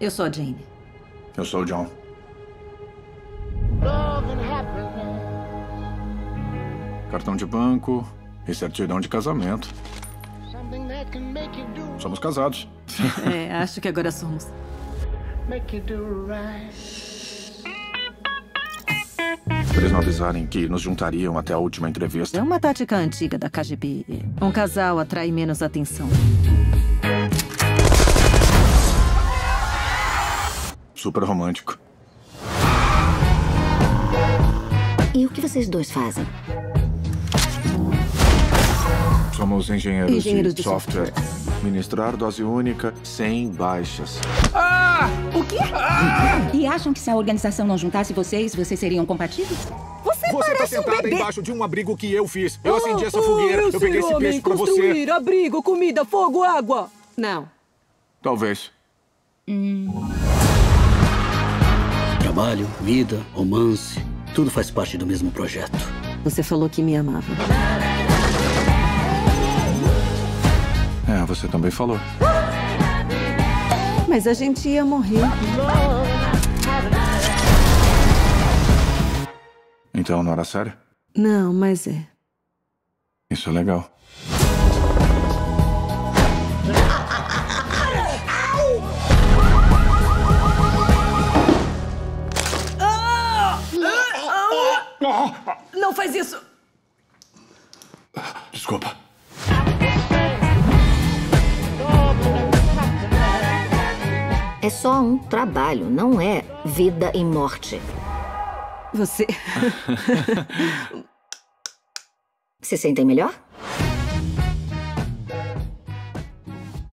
Eu sou a Jane. Eu sou o John. Cartão de banco e certidão de casamento. Somos casados. É, acho que agora somos. Eles não avisarem que nos juntariam até a última entrevista. É uma tática antiga da KGB. Um casal atrai menos atenção. Super romântico. E o que vocês dois fazem? Somos engenheiros, Engenheiros de, de software. Ministrar dose única sem baixas. E acham que se a organização não juntasse vocês, vocês seriam compatíveis? Você tá sentada embaixo de um abrigo que eu fiz. Eu acendi essa fogueira, eu, peguei esse peixe pra você. construir abrigo, comida, fogo, água. Não. Talvez. Trabalho, vida, romance, tudo faz parte do mesmo projeto. Você falou que me amava. É, você também falou. Mas a gente ia morrer. Então não era sério? Não, mas é. Isso é legal. Não faz isso. Desculpa. É só um trabalho, não é vida e morte. Você. Se sentem melhor?